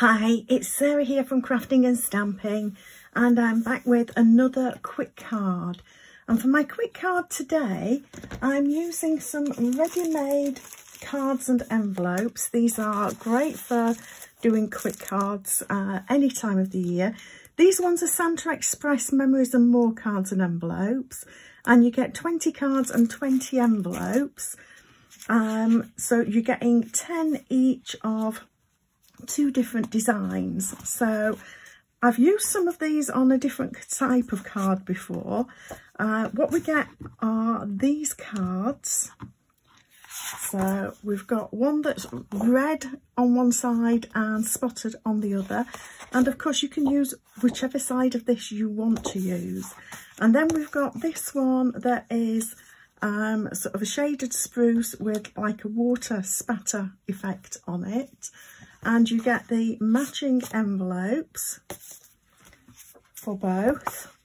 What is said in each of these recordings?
Hi, it's Sarah here from Crafting and Stamping and I'm back with another quick card. And for my quick card today, I'm using some ready-made cards and envelopes. These are great for doing quick cards uh, any time of the year. These ones are Santa Express Memories and More cards and envelopes. And you get 20 cards and 20 envelopes. Um, so you're getting 10 each of two different designs. So I've used some of these on a different type of card before. Uh, what we get are these cards. So we've got one that's red on one side and spotted on the other. And of course you can use whichever side of this you want to use. And then we've got this one that is um, sort of a shaded spruce with like a water spatter effect on it and you get the matching envelopes for both.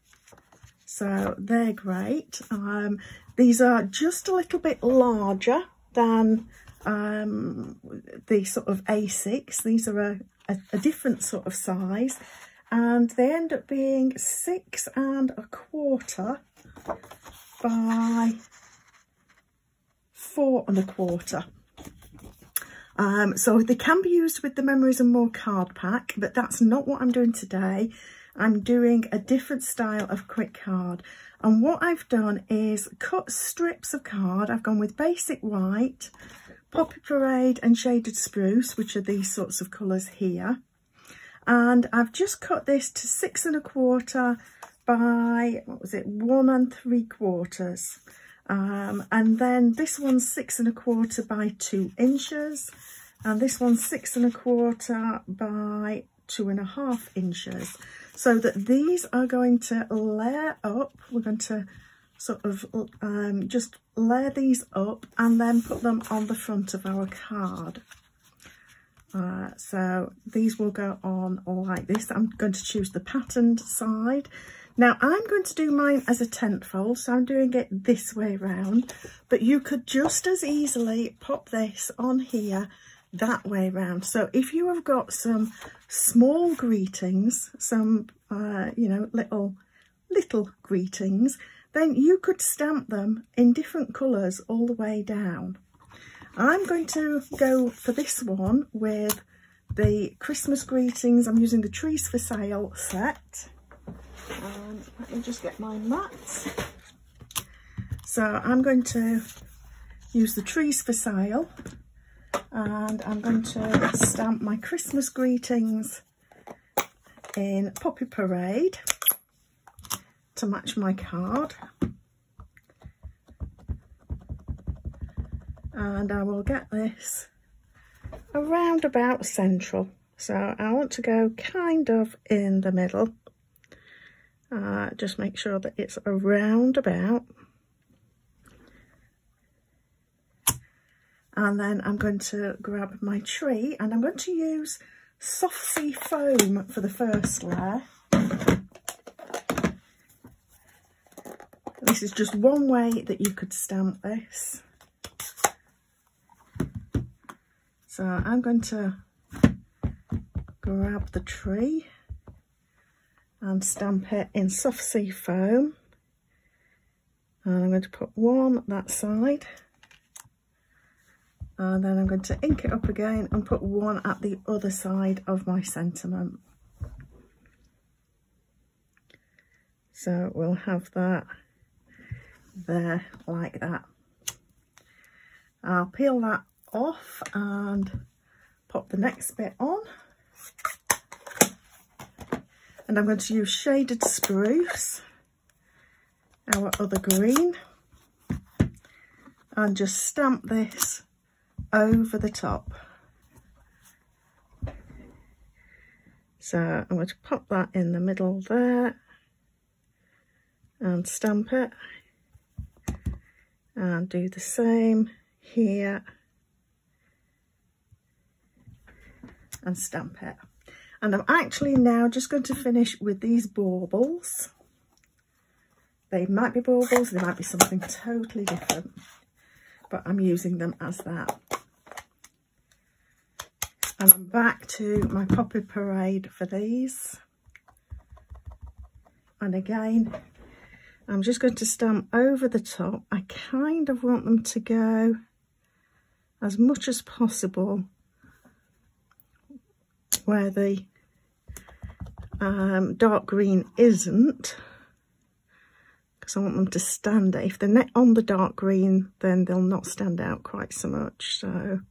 So they're great. Um, these are just a little bit larger than um, the sort of A6 these are a, a, a different sort of size. And they end up being six and a quarter by four and a quarter um, so they can be used with the Memories and More card pack, but that's not what I'm doing today. I'm doing a different style of quick card. And what I've done is cut strips of card. I've gone with basic white, Poppy Parade and Shaded Spruce, which are these sorts of colours here. And I've just cut this to six and a quarter by, what was it, one and three quarters. Um, and then this one's six and a quarter by two inches. And this one's six and a quarter by two and a half inches. So that these are going to layer up. We're going to sort of um, just layer these up and then put them on the front of our card. Uh, so these will go on like this. I'm going to choose the patterned side now I'm going to do mine as a tent fold, so I'm doing it this way round, but you could just as easily pop this on here that way round. So if you have got some small greetings, some, uh, you know, little, little greetings, then you could stamp them in different colours all the way down. I'm going to go for this one with the Christmas greetings. I'm using the Trees for Sale set. Let me just get my mats. So I'm going to use the trees for sale and I'm going to stamp my Christmas greetings in Poppy Parade to match my card. And I will get this around about central. So I want to go kind of in the middle uh, just make sure that it's around about. And then I'm going to grab my tree and I'm going to use soft sea foam for the first layer. This is just one way that you could stamp this. So I'm going to grab the tree and stamp it in soft sea foam. And I'm going to put one at that side. And then I'm going to ink it up again and put one at the other side of my sentiment. So we'll have that there like that. I'll peel that off and pop the next bit on and I'm going to use Shaded Spruce, our other green, and just stamp this over the top. So I'm going to pop that in the middle there and stamp it and do the same here and stamp it. And I'm actually now just going to finish with these baubles. They might be baubles, they might be something totally different, but I'm using them as that. And I'm back to my Poppy Parade for these. And again, I'm just going to stamp over the top. I kind of want them to go as much as possible where the um, dark green isn't because I want them to stand If they're on the dark green, then they'll not stand out quite so much. So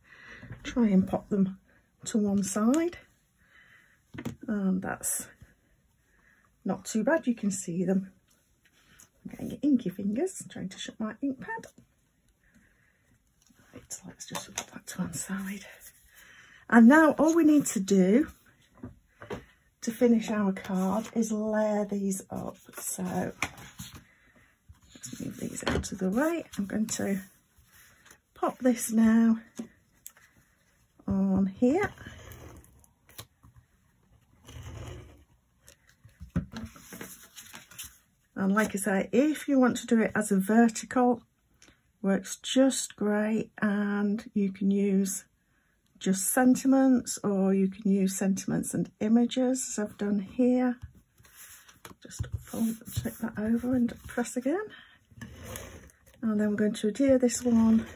try and pop them to one side. And that's not too bad. You can see them. I'm getting inky fingers, trying to shut my ink pad. Right, let's just put that to one side. And now all we need to do to finish our card is layer these up. So let's move these out of the way. I'm going to pop this now on here. And like I say, if you want to do it as a vertical, works just great and you can use just sentiments or you can use sentiments and images as I've done here. Just take that over and press again. And then we're going to adhere this one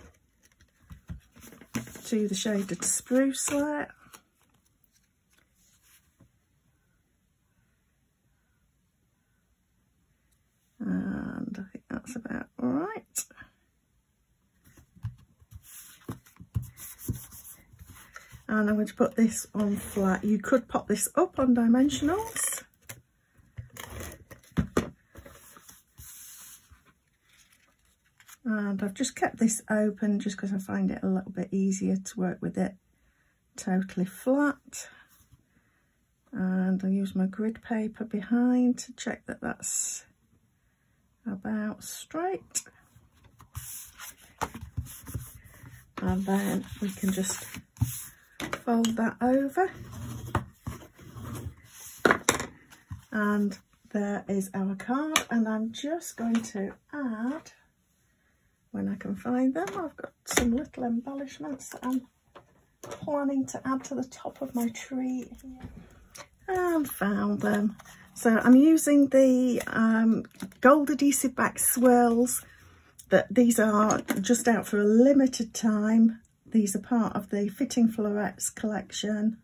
to the shaded spruce light. And I think that's about right. And I'm going to put this on flat. You could pop this up on dimensionals. And I've just kept this open just because I find it a little bit easier to work with it totally flat. And I'll use my grid paper behind to check that that's about straight. And then we can just fold that over. And there is our card and I'm just going to add when I can find them I've got some little embellishments that I'm planning to add to the top of my tree. And found them. So I'm using the um, gold adhesive back swirls that these are just out for a limited time these are part of the Fitting Florets collection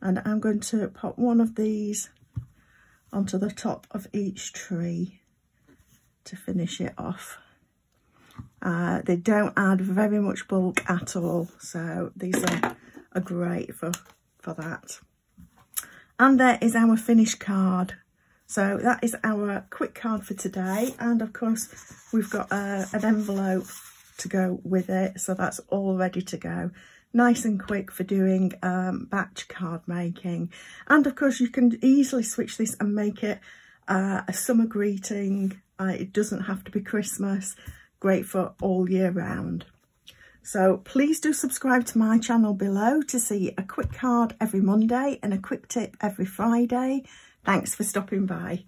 and I'm going to pop one of these onto the top of each tree to finish it off. Uh, they don't add very much bulk at all, so these are, are great for, for that. And there is our finished card. So that is our quick card for today. And of course, we've got uh, an envelope to go with it. So that's all ready to go. Nice and quick for doing um, batch card making. And of course you can easily switch this and make it uh, a summer greeting. Uh, it doesn't have to be Christmas. Great for all year round. So please do subscribe to my channel below to see a quick card every Monday and a quick tip every Friday. Thanks for stopping by.